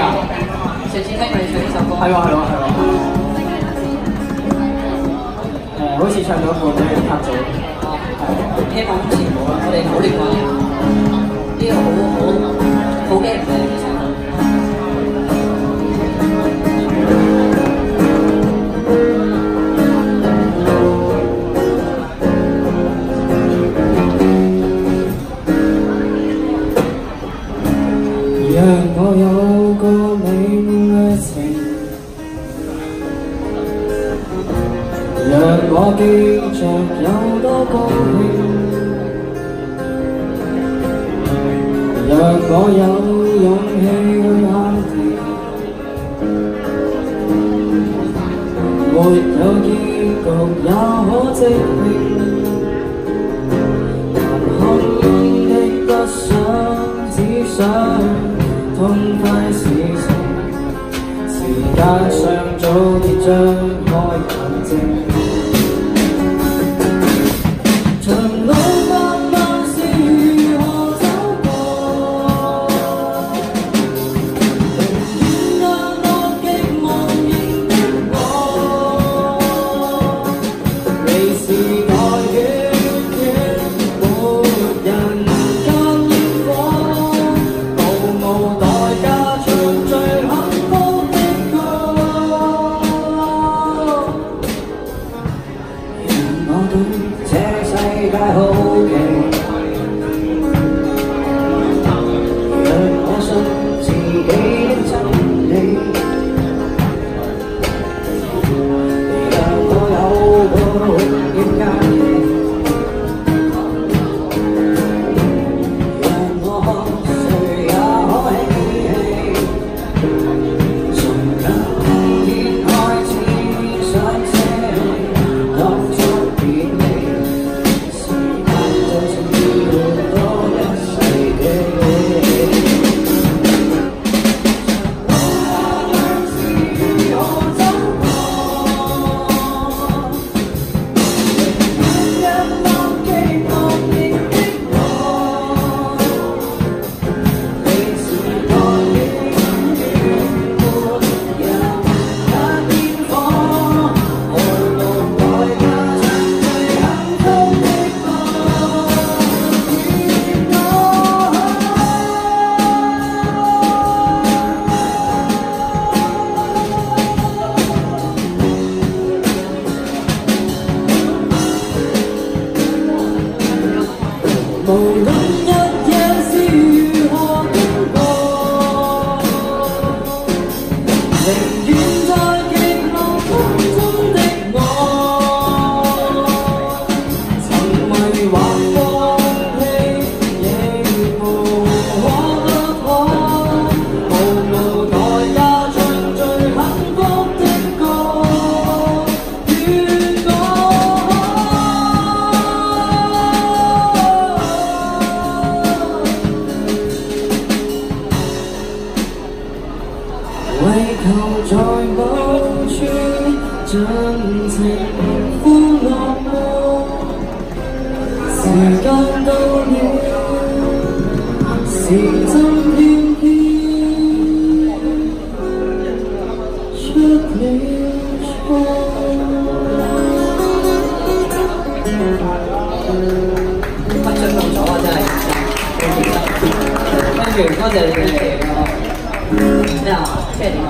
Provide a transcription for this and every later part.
上次聽你唱呢首歌。係喎係喎係喎。誒，好似唱咗個俾人拍咗。哦，係。希望今次冇啦，我哋努力過。呢個好好好驚嘅其實。讓我有我記着有多高興，讓我有勇氣去喊停，沒有結局也可證明，難堪的不想，只想。痛快事情，時間上早已張開眼睛。将情苦浪漫，时间到了，时针片片出了错。夸张咁咗啊！真系，跟住多谢你哋，咩啊？咩点啊？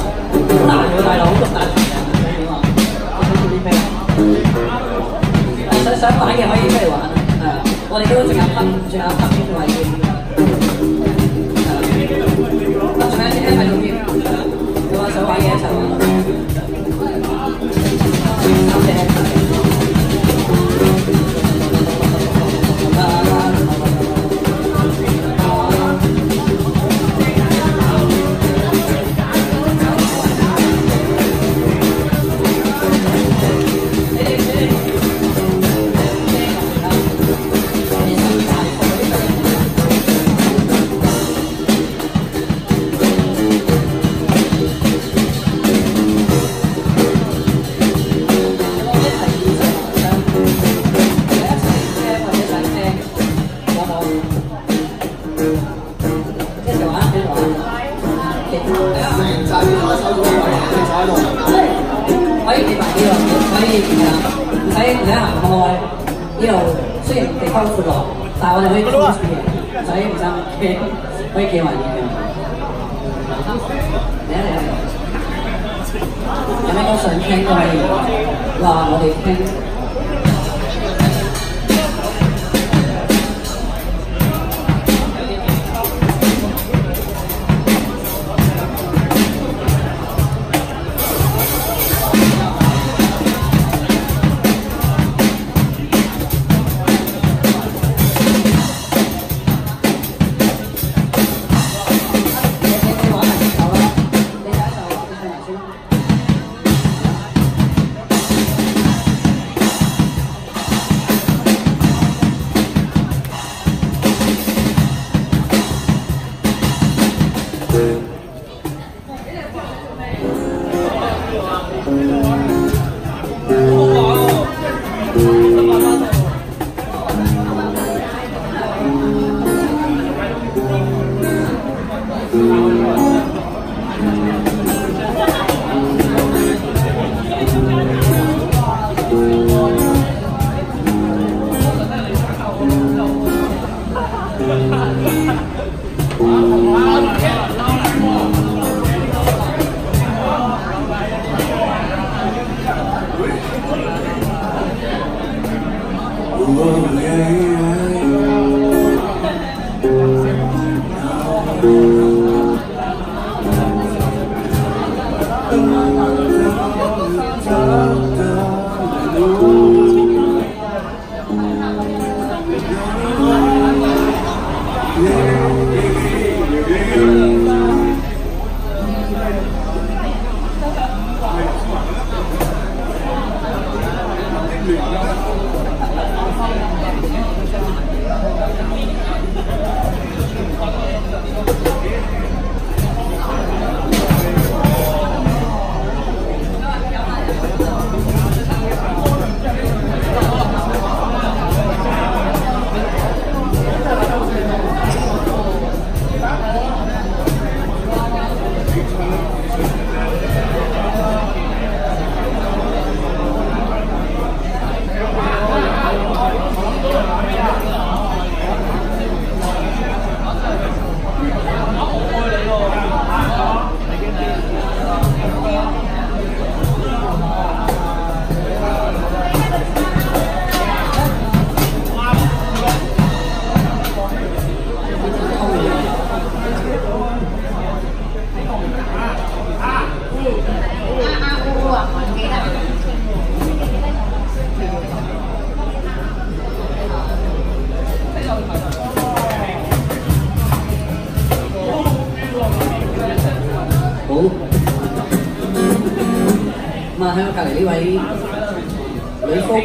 大咗大佬，想玩嘅可以出嚟玩啊！我哋都仲有分，仲有分邊位置。我仲有啲咩喺度邊？有冇想玩嘅一齊玩？系啊唔使唔使行开呢度虽然地方阔落但系我哋可以倾一次唔使唔使倾可以企埋咁样嚟一嚟一嚟有咩都想倾都可以话我哋倾 Thank.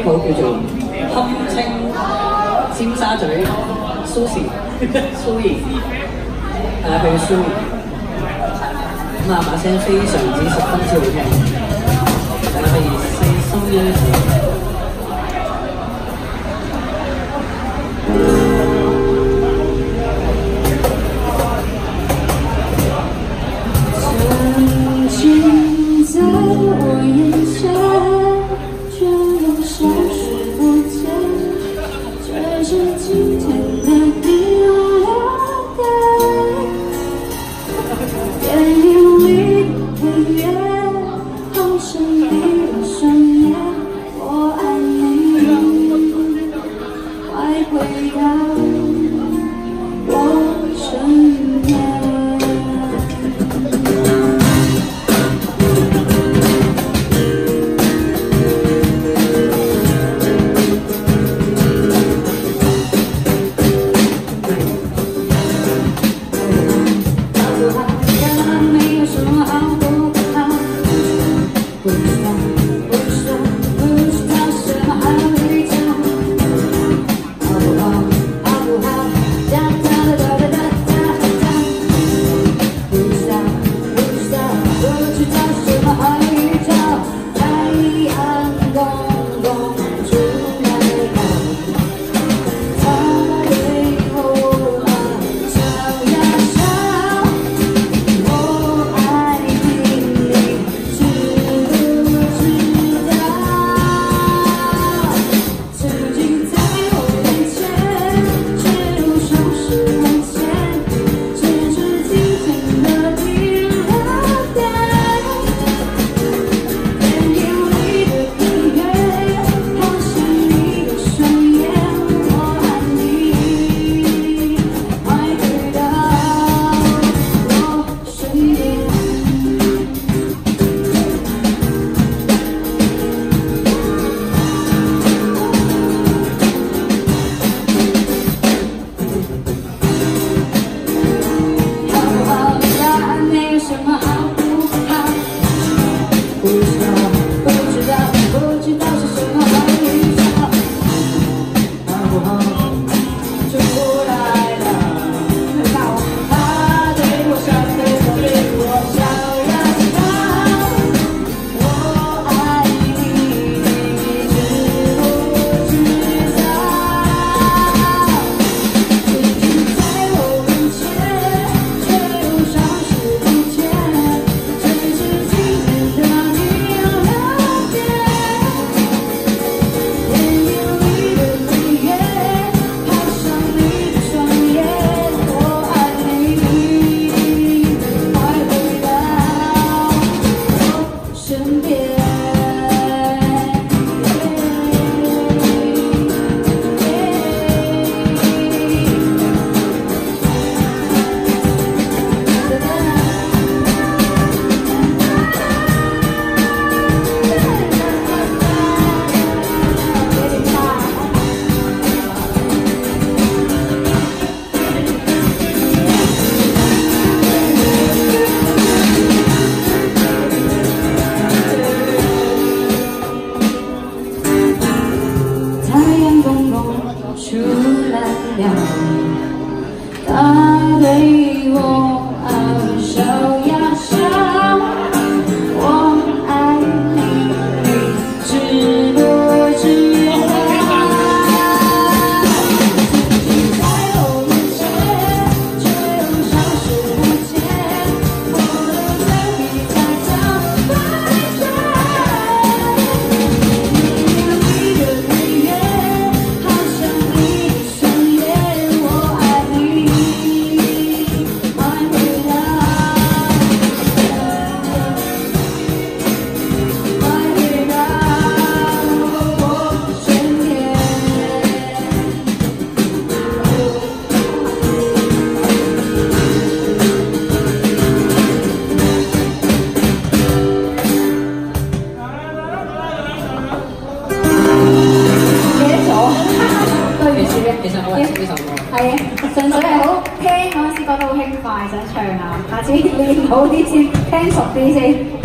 好叫做堪称尖沙咀苏士苏怡怡啊，佢叫苏怡。咁啊，把声非常之十分之好听。但系曾经在我眼。是今天的你我他的聽嗰